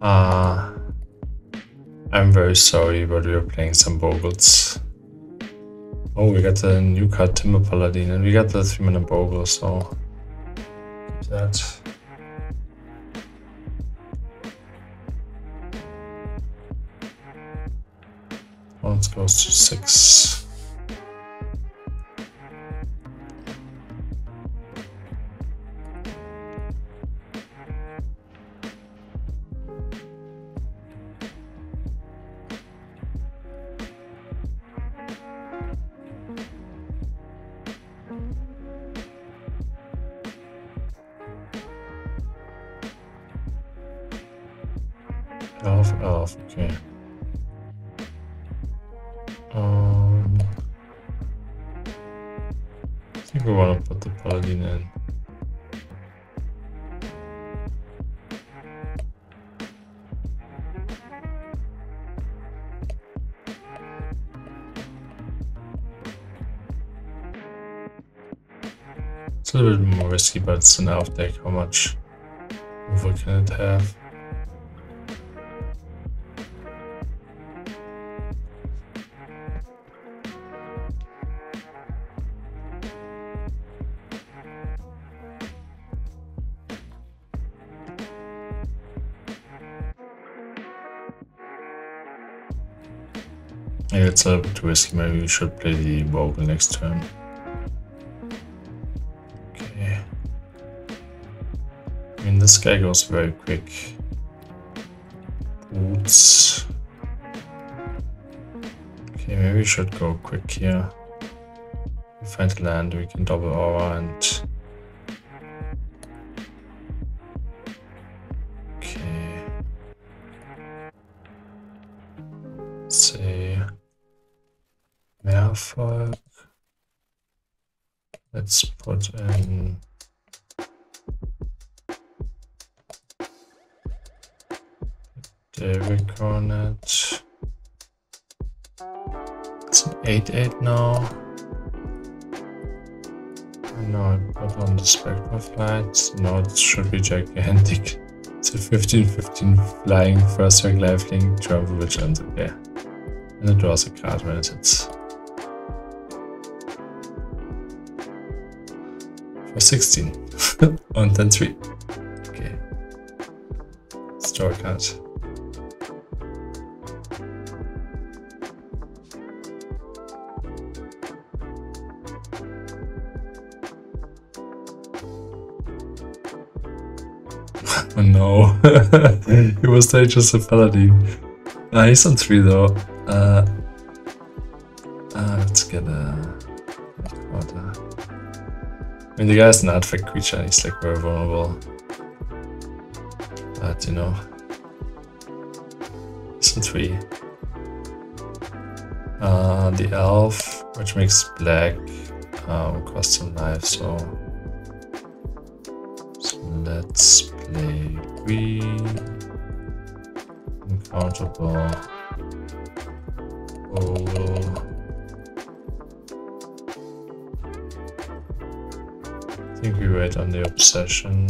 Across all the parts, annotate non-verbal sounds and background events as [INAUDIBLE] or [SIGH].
Uh, I'm very sorry, but we are playing some Bogles. Oh, we got the new card Timber Paladin, and we got the 3 mana Bogle, so... That. One goes to 6. Elf, elf, okay. Um, I think we want to put the paladin in. It's a little bit more risky, but it's an deck. How much over can it have? It's bit too risky. Maybe we should play the Bogle next turn. Okay. I mean, this guy goes very quick. Boots. Okay, maybe we should go quick here. We find land, we can double aura and... Let's put in Daybreak Coronet. It's an 8-8 now. No, I put on the Spectral Flights. No, it should be gigantic. [LAUGHS] It's a 15-15 flying first rank lifelink travel up there And it draws a card when it hits. For 16. [LAUGHS] On 10 3. Okay. Store card. Oh [LAUGHS] no. [LAUGHS] he was there just a paladin. Uh, he's on 3 though. Uh, uh, let's get a. I mean, the guy's an artifact creature he's like very vulnerable. But you know. On 3. Uh, the elf, which makes black, um, cost some life, so. So let's play green. Uncountable. Oh. Think we wait on the obsession.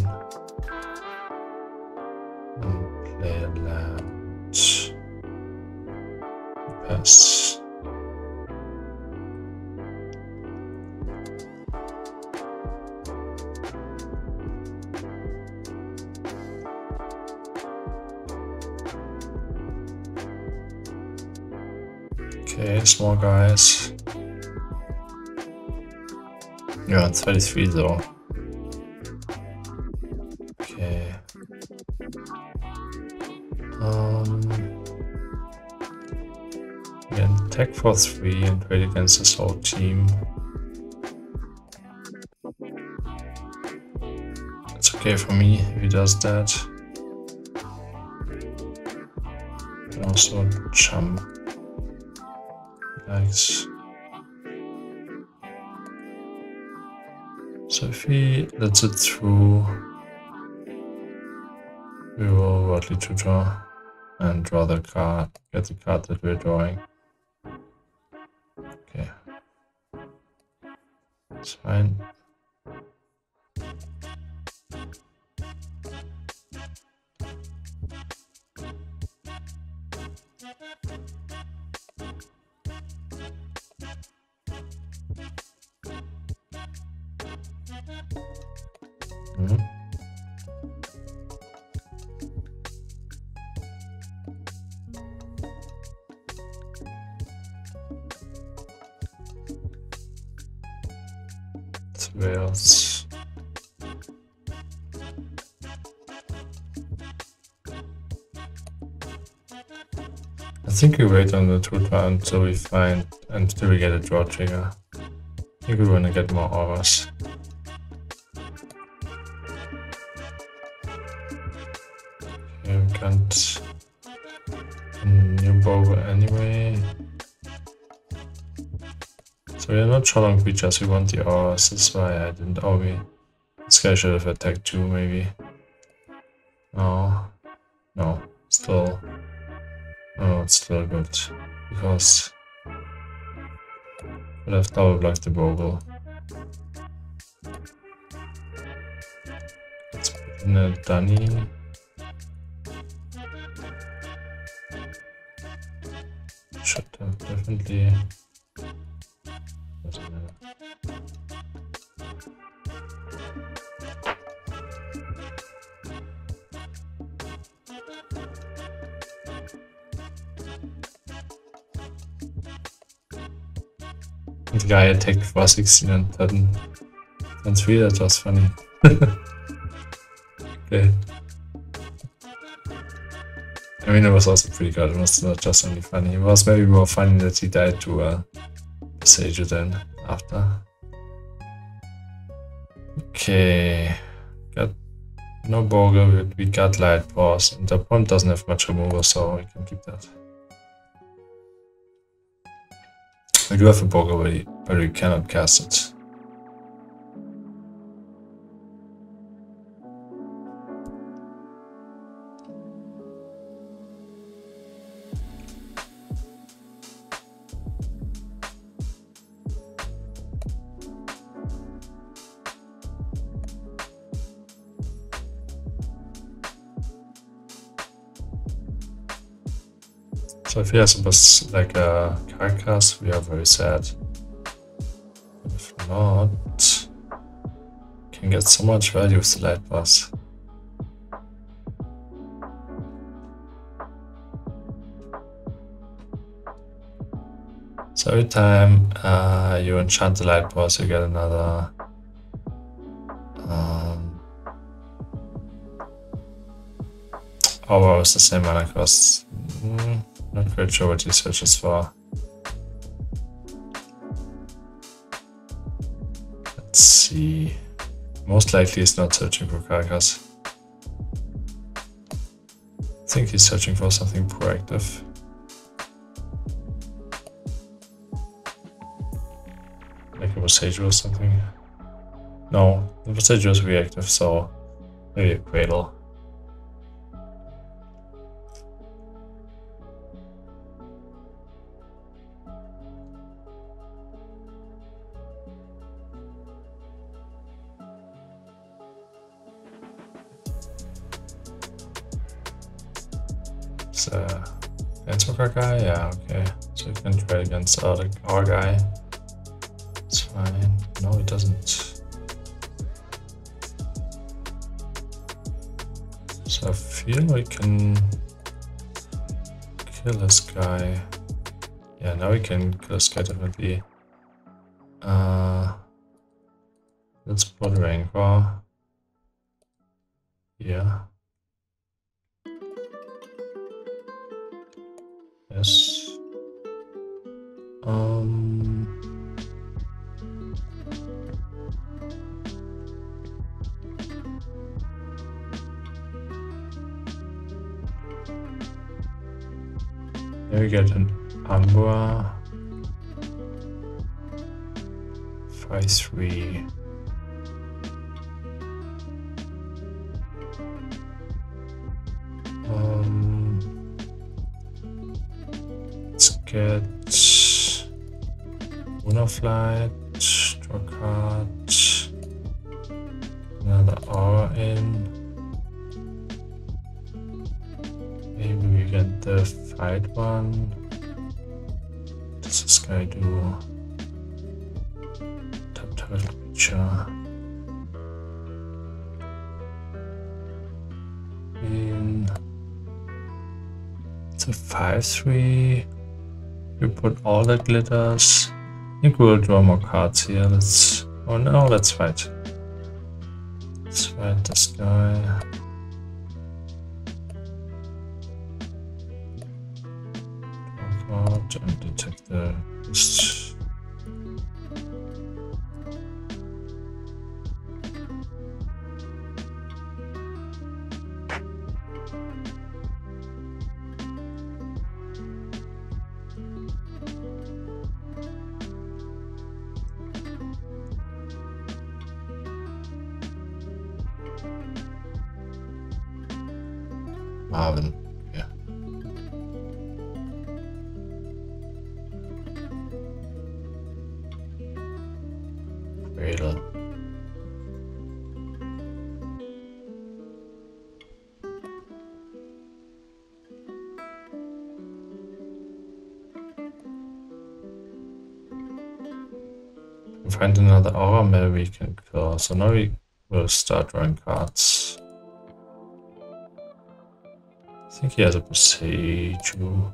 And play a land. Pass. Okay, small guys. Yeah, 33 though. Attack for 3 and trade against this whole team. It's okay for me if he does that. And also jump. Nice. So if he lets it through, we will Worldly Tutor and draw the card, get the card that we're drawing. fine. Mhm. Wales. I think we wait on the two until we find until we get a draw trigger. I think we wanna get more auras. Okay, we can't new bow anyway. So we are not on creatures, we want the auras, that's why I didn't oh we this guy should have attacked too maybe. No. No. Still Oh it's still good. Because I have double blocked the bogle. Let's put in a Dunny. Should have definitely The guy attacked for 16 and then and 3, that was funny. [LAUGHS] okay. I mean, it was also pretty good. It was not just only funny. It was maybe more funny that he died to uh, Sage then after. Okay. Got no Bogle, we got Light Paws, and the opponent doesn't have much removal, so we can keep that. Do have a Bogle, but, but we cannot cast it. If he has like a Karakas, we are very sad. If not, can get so much value with the Light Paws. So every time uh, you enchant the Light Paws, you get another um, Oh, it's the same mana cost. Quite sure what he searches for. Let's see. Most likely he's not searching for Karakas. I think he's searching for something proactive. Like a Sage or something. No, the Sage was reactive, so maybe a Cradle. It's uh, Fansmoker guy? Yeah, okay. So you can trade against our, our guy. It's fine. No, it doesn't. So I feel we can kill this guy. Yeah, now we can kill this guy definitely. Uh, let's put Rancor. Yeah. Yes. Um. There we get an Umbra. Five three. Get Lunar Flight, draw card, another aura in. Maybe we get the fight one. What does this guy do? Top turtle creature. In it's a 5-3. We put all the glitters. I think we'll draw more cards here. Let's oh no, let's fight. Let's fight this guy. and detect the Marwyn. find another aura maybe we can kill. So now we will start drawing cards. Think he has a Boseiju.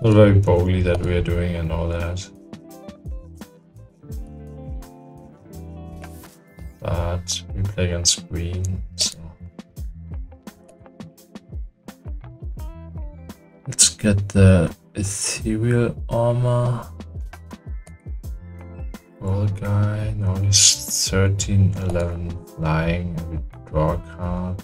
Not very boldly that we are doing and all that. But we play against green, so Let's get the ethereal armor. Roll guy, no he's 13, 11 flying, we draw card.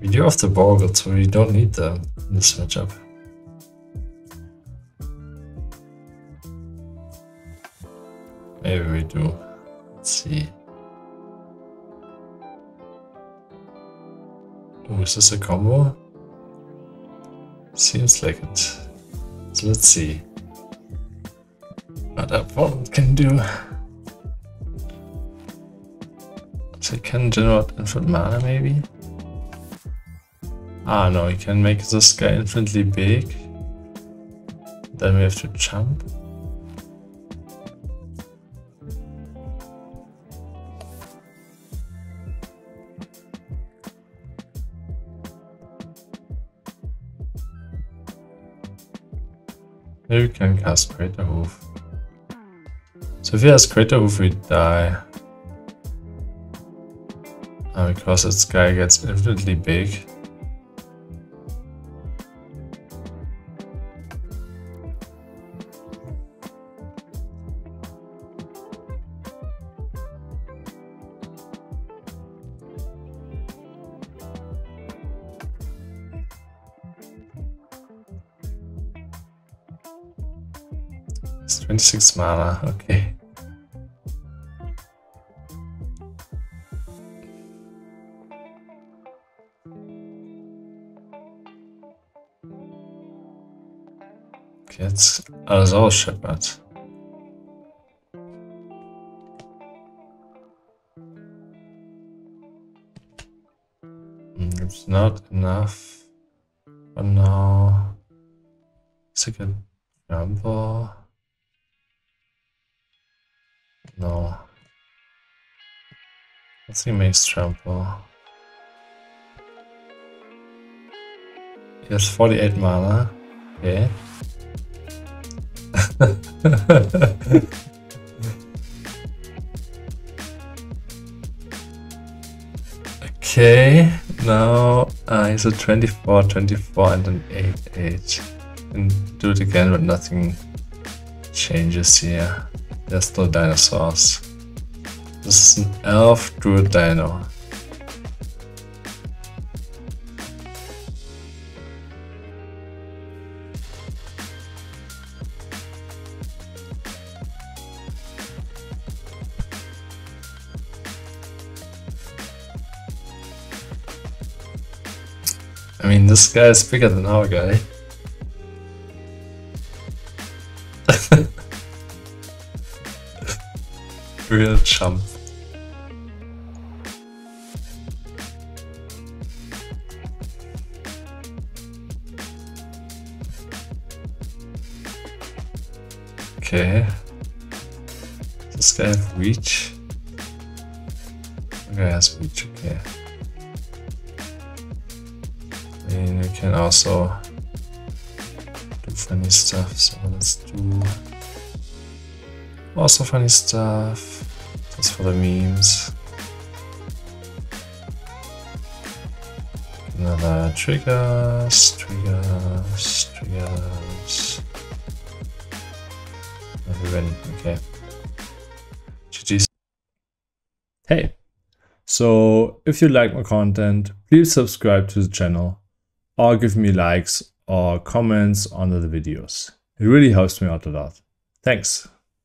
We do have the Bogle, so we don't need them in this matchup. Oh, is this a combo? Seems like it. So let's see what that one can do. So it can generate infinite mana maybe? Ah, no, we can make this guy infinitely big. Then we have to jump. Maybe we can cast Crater Hoof. So if he has Crater Hoof, we die. Uh, because this guy gets infinitely big. It's 26 mana, okay. Okay, it's Azor Shepherd. Mm, it's not enough for now. Second jumper. No. Let's see Mace Trample. He has 48 mana. Okay. [LAUGHS] okay, now uh, he's a 24, 24 and an 8, 8. And do it again but nothing changes here. There's no dinosaurs. This is an elf druid dino. I mean, this guy is bigger than our guy. Real chump. Okay. This guy have reach? Okay, has reach, okay. And we can also do funny stuff, so let's do also funny stuff, just for the memes. Another triggers, triggers, triggers. Okay. Hey, so if you like my content, please subscribe to the channel or give me likes or comments under the videos. It really helps me out a lot. Thanks.